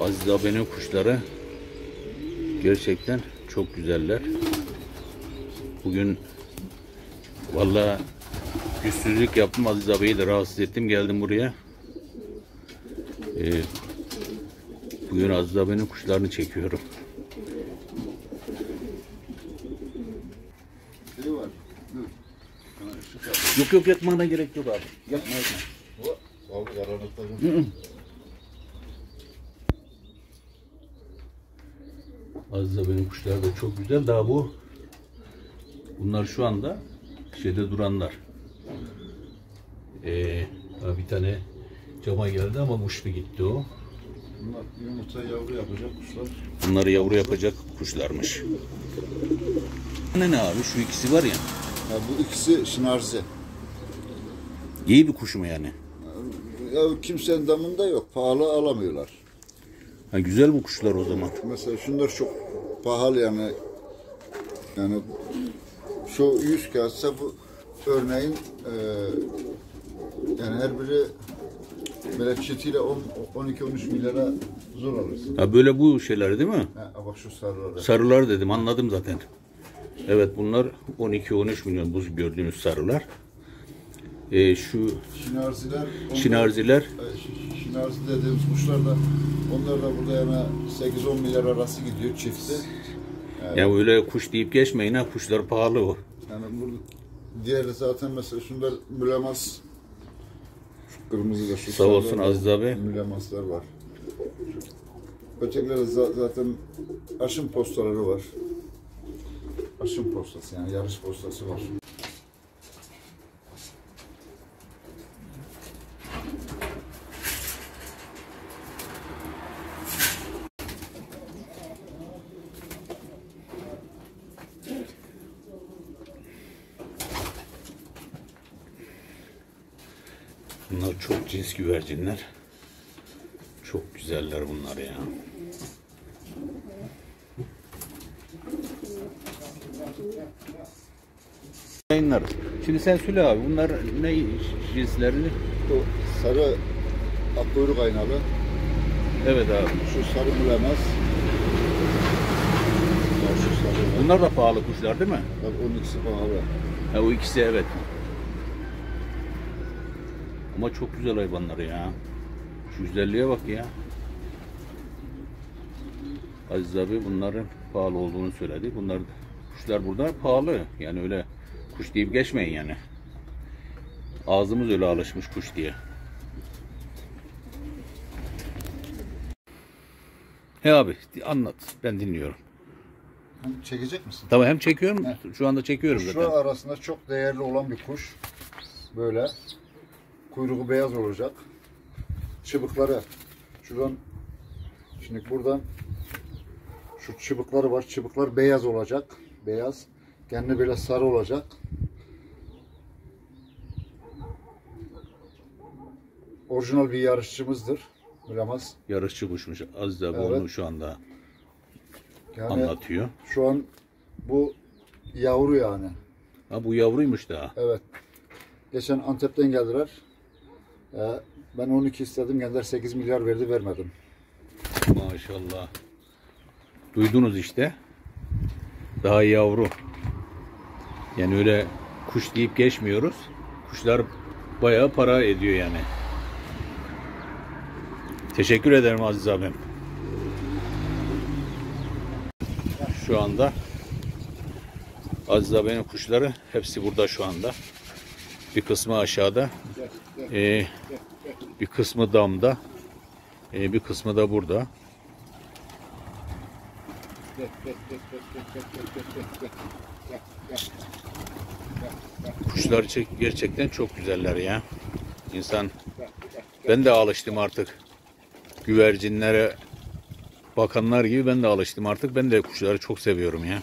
Aziz abinin kuşları gerçekten çok güzeller. Bugün vallahi güçsüzlük yaptım Aziz abiyi de rahatsız ettim geldim buraya. Ee, bugün Aziz abinin kuşlarını çekiyorum. Yok yok yatmana gerek yok abi. Yatma. Bu abi karanlıkta. Aziz abinin kuşları da çok güzel. Daha bu bunlar şu anda şeyde duranlar. Ee, daha bir tane cama geldi ama uçtu gitti o. Bunlar yumurta yavru yapacak kuşlar. Bunları yavru yapacak kuşlarmış. Ne ne abi şu ikisi var ya. Ha, bu ikisi şınarzi. İyi bir kuş mu yani? Ya kimsenin damında yok. Pahalı alamıyorlar. Ha, güzel bu kuşlar o zaman. Mesela şunlar çok pahalı yani. Yani şu 100 kağıtsa bu örneğin e, yani her biri böyle çetiyle 12-13 milyara zor alırsın. Ha, böyle bu şeyler değil mi? Ha, bak şu sarıları. Sarılar dedim anladım zaten. Evet bunlar 12-13 milyon buz gördüğünüz sarılar. Ee, şu Şinarziler. onlar- şinarziler E, Şinarzi dediğimiz kuşlar da onlar da burada yani 8-10 milyar arası gidiyor çifti. yani öyle kuş deyip geçmeyin ha kuşlar pahalı o. Yani burada diğeri zaten mesela şunlar mülemaz şu kırmızı da şu Sağ olsun Aziz abi. Mülemazlar var. Ötekileri za- zaten aşım postaları var. Aşım postası yani yarış postası var. Bunlar çok cins güvercinler. Çok güzeller bunlar ya. Yayınlar. Şimdi sen söyle abi bunlar ne cinslerini? Bu sarı akkuyruk aynalı, Evet abi. şu sarı sarı. Bunlar da pahalı kuşlar değil mi? Tabii onun ikisi pahalı. Ha, o ikisi evet. Ama çok güzel hayvanlar ya. Şu güzelliğe bak ya. Aziz abi bunların pahalı olduğunu söyledi. Bunlar kuşlar burada pahalı. Yani öyle kuş deyip geçmeyin yani. Ağzımız öyle alışmış kuş diye. He abi anlat. Ben dinliyorum. Hani çekecek misin? Tamam hem çekiyorum. Şu anda çekiyorum Şu zaten. arasında çok değerli olan bir kuş. Böyle. Kuyruğu beyaz olacak. Çıbıkları. Şuradan şimdi buradan şu çıbıkları var. Çıbıklar beyaz olacak. Beyaz. Kendi böyle sarı olacak. Orijinal bir yarışçımızdır. Bilemez. Yarışçı kuşmuş. Aziz abi Evet. onu şu anda Yani anlatıyor. şu an bu yavru yani. Ha bu yavruymuş daha. Evet. Geçen Antep'ten geldiler. Ee, ben 12 istedim. Geldiler 8 milyar verdi vermedim. Maşallah. Duydunuz işte. Daha yavru. Yani öyle kuş deyip geçmiyoruz. Kuşlar bayağı para ediyor yani. Teşekkür ederim Aziz abim. Şu anda Aziz abinin kuşları hepsi burada şu anda. Bir kısmı aşağıda. Ee, bir kısmı damda. Ee, bir kısmı da burada. Kuşlar çek- gerçekten çok güzeller ya. İnsan ben de alıştım artık. Güvercinlere bakanlar gibi ben de alıştım artık. Ben de kuşları çok seviyorum ya.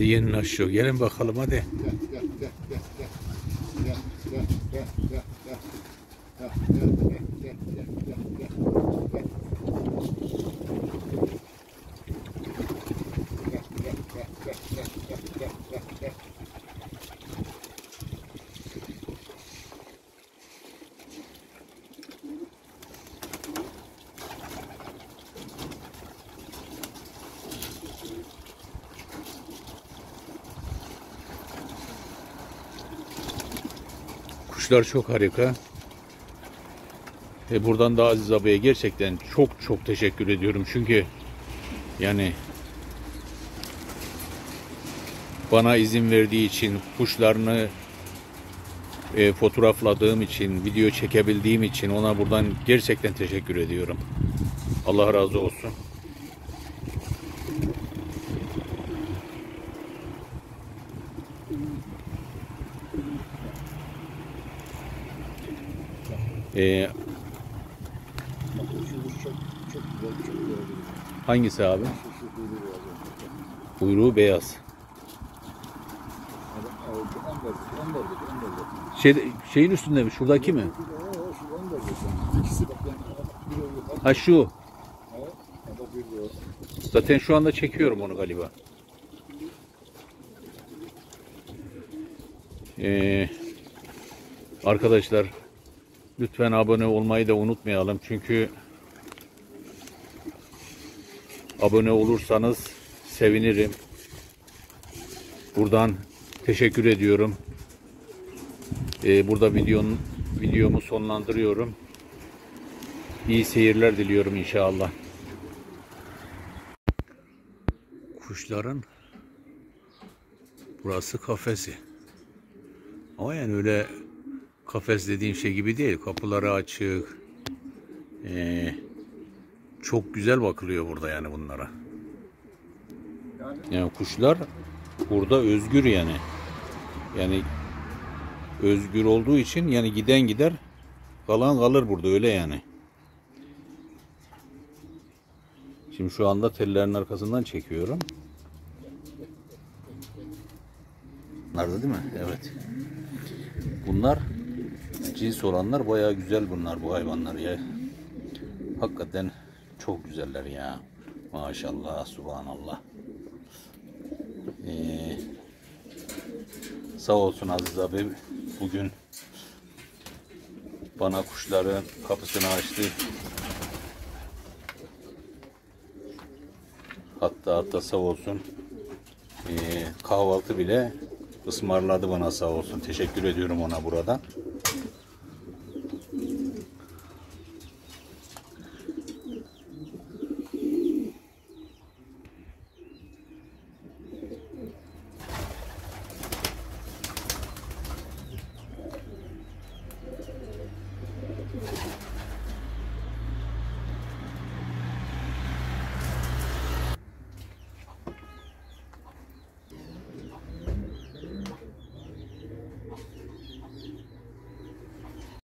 Hadi yenin aşağı. Gelin bakalım hadi. Gel gel. Kuşlar çok harika. E buradan da Aziz abiye gerçekten çok çok teşekkür ediyorum. Çünkü yani bana izin verdiği için kuşlarını e, fotoğrafladığım için, video çekebildiğim için ona buradan gerçekten teşekkür ediyorum. Allah razı olsun. E, güzel. hangisi abi? Şu beyaz. Şey, şeyin üstünde mi? Şuradaki mi? Ha şu. Zaten şu anda çekiyorum onu galiba. Ee, arkadaşlar lütfen abone olmayı da unutmayalım. Çünkü abone olursanız sevinirim. Buradan teşekkür ediyorum. Ee, burada videonun videomu sonlandırıyorum. İyi seyirler diliyorum inşallah. kuşların burası kafesi. Ama yani öyle kafes dediğin şey gibi değil. Kapıları açık. Ee, çok güzel bakılıyor burada yani bunlara. Yani kuşlar burada özgür yani. Yani özgür olduğu için yani giden gider kalan kalır burada öyle yani. Şimdi şu anda tellerin arkasından çekiyorum. Da değil mi? Evet. Bunlar cins olanlar bayağı güzel bunlar bu hayvanlar ya. Hakikaten çok güzeller ya. Maşallah, subhanallah. Ee, sağ olsun Aziz abi bugün bana kuşların kapısını açtı. Hatta hatta sağ olsun ee, kahvaltı bile ısmarladı bana sağ olsun. Teşekkür ediyorum ona burada.